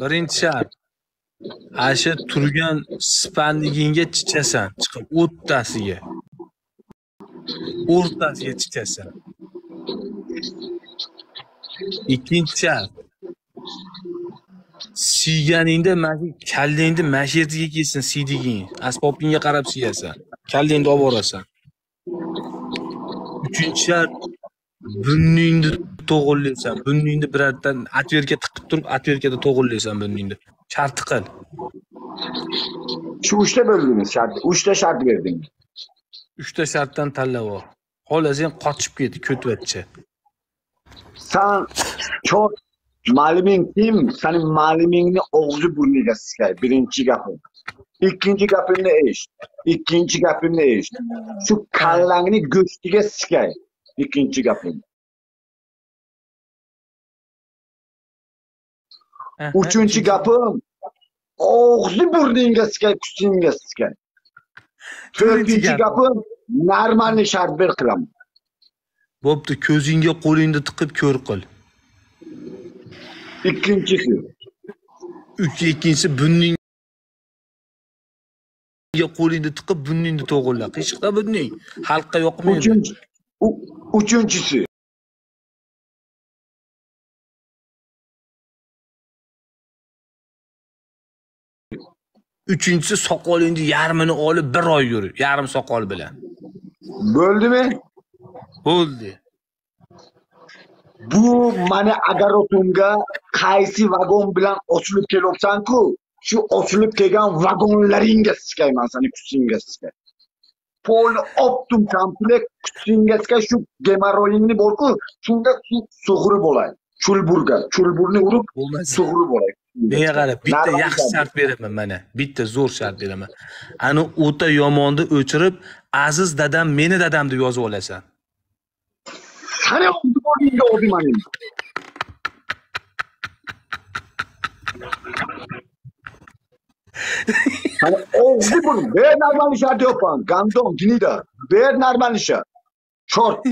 birinchi shart. Ana turgan spanligingga chichasan. Chiqib o'rtasiga o'rtasiga chichasan. Ikkinchi shart. Siyganingda mana shu kallangni mana shu yerga kelsin siydiging. Asbobingga qarab siyasan. Kallangni olib borasan. Uchinchi shart. Burningni to'g'irlaysan burningni birortadan отвертка tiqib turib отверткада to'g'irlaysan burningni sharti qil Shu uchta bo'ldingiz shart. Uchta shart berdingiz. uchta shartdan tanlab ol xohlasang qochib ket ko'tvatcha Sen çok malumin kim? Senin malumingni og'zi burniga siskay. Birinchi gapim. Ikkinchi gapimni eshit. Ikkinchi gapimni eshit. Shu kallangni go'shtiga siskay. Ikkinchi gapim. Uchinchi gapim. Og'zi burningga siskay, kuchingga siskay. To'rtinchi gapim. Normalniy shart ber qilaman. bo'pti ko'zingga qo'lingni tiqib ko'r qil Ikkinchisi. ikkinchisi burningga qo'lingni tiqib burningni to'g'irla qiyshiqda burning xalqqa yoqmaydi Uchinchisi. uchinchisi soqolingni yarmini olib bir oy yur yarim soqol bilan Bo'ldimi? bo'ldi Bu mani agarotumga qaysi vagon bilan ochilib kelyapsan-ku, shu ochilib kelgan vagonlaringga siskayman seni kuchingga siskay. Polni optum komplekt kuchingga siskay shu gemoroyingni borku, shunga su- sug'urib olay. Chulburga, chulburni urib sug'urib olay. menga qara bitta yaxshi shart. beraman mana bitta zo'r shart beraman ani o'ta yomonni o'chirib aziz dadam meni dadam deb yozib olasan Sani oldi bo'rdingga oldiman endi. Hani oldi bunu. Ber normal şart yapan. Gandon, gnida. Ber normal şart. Short.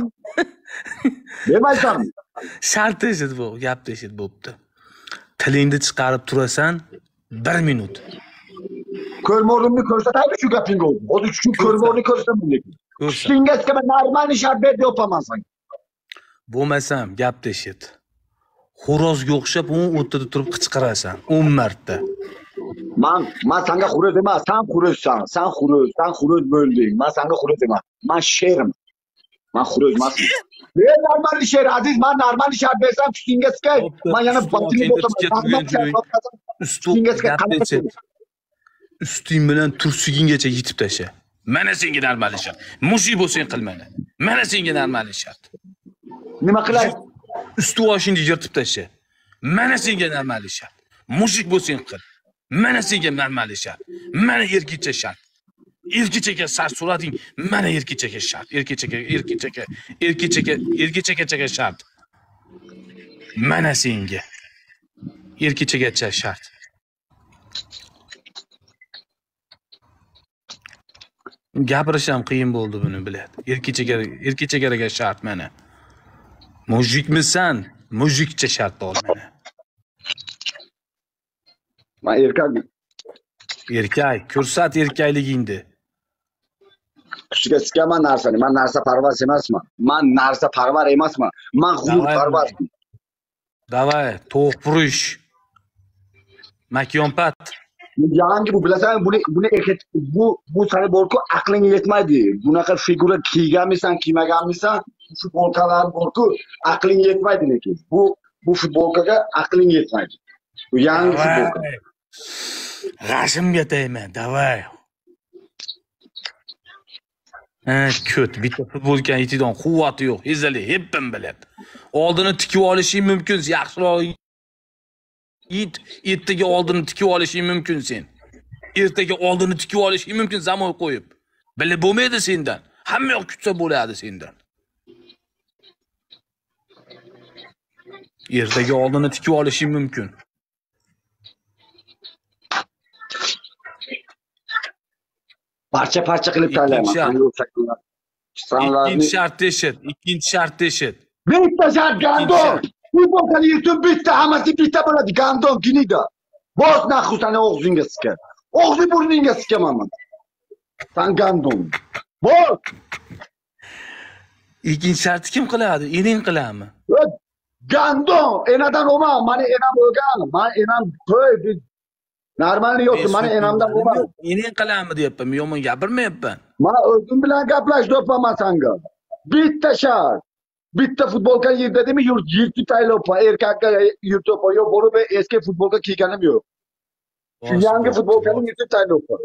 Demaysan. shart eshit bu gapni eshit bo'pti tilingni chiqarib turasan bir minut Ko'rmorimni ko'rsataymi shu gaping oldu. O'zi shu ko'rmorimni ko'rsataman lekin. chiqaman normal shart sen. bo'lmasam gapni eshit xo'rozga o'xshab o'n o'rtada turib qichqirasan o'n marta მან მან სანგა ხურეზემა სან ხურეზსა სან ხურეზ სან ხურეზ ბოლდი მან სანგა ხურეზემა მან შერმ მან ხურეზ მას მე ნორმალი შერ ადის მან ნორმალი შერ ბესამ შტინგესკე მან яна ბატილი ბოტა üstün bilen tursigin geçe yitip taşa. Mene senga normal shart. Musib bo'lsang qilmani. Mene senga normal shart. Nima qilay? Usti boshingni yirtib tasha. Mene senga normal shart. Mushik bo'lsang qil. Mənə sizə mərməlişər. Mənə irki çəşər. İrki çəkə sər suratin, mənə irki çəkə şart. İrki çəkə, irki çəkə, irki çəkə, irki çəkə çəkə şart. Mənə sizə. İrki çəkə çəkə şart. gapirish ham qiyin bo'ldi buni biladi erki chegara erki chegaraga shart mani mujikmisan mujikcha shart ol mani Ma erkak Irkay. Kürsat irkayli giyindi. kishiga sikaman narsani man narsa parvarish emasman man narsa parvar emasman man g'urur Davay, parvarman Davay. Tovuq vuruş. Makyonpat. yangi bu bilasanmi buni buni erkak- bu bu sani borku aqling yetmaydi bunaqa figura kiyganmisan kiymaganmisan futbolkalar borku aqling yetmaydi lekin bu bu futbolkaga aqling yetmaydi bu yangi futbolka Davay g'ashimga tegma давай ha ko't bitta futbolkani yetadigan quvvati yo'q ezali heppim biladi oldini tikib olishing mumkin yaxshiroq it ertaga oldini tikib olishing mumkin sen ertaga oldini tikib olishing mumkin zamon qo'yib bilib bo'lmaydi sendan hamma yoq kutsa bo'ladi sendan ertaga oldini tikib olishing mumkin Parcha parcha qilib tanlayman. Ikkinchi shart eshit ikkinchi shart eshit bitta shart gandon. Futbolkani yirtib bitta, hammasi bitta bo'ladi. Gandon ginida. Boz naxu sani og'zingga sikar. Og'zi burningga sikaman man. San gandon. Boz. Ikkinchi shartni kim qiladi? Ering qiladimi? Gandon. Enadan olma. Mani enam o'lgan. Mani enam to'y. normalniy yo'qman enamda bo'lmadi mening qilamiz deyapman men yomon gapirmayapman man o'zim bilan gaplashyapman sanga bitta shart bitta futbolka yerdadimi yirtib tayyorlayapman erkakka yirtyapman yo borib eski futbolka kiyganim yo'q shu yangi futbolkani yirtib tayyorlayapman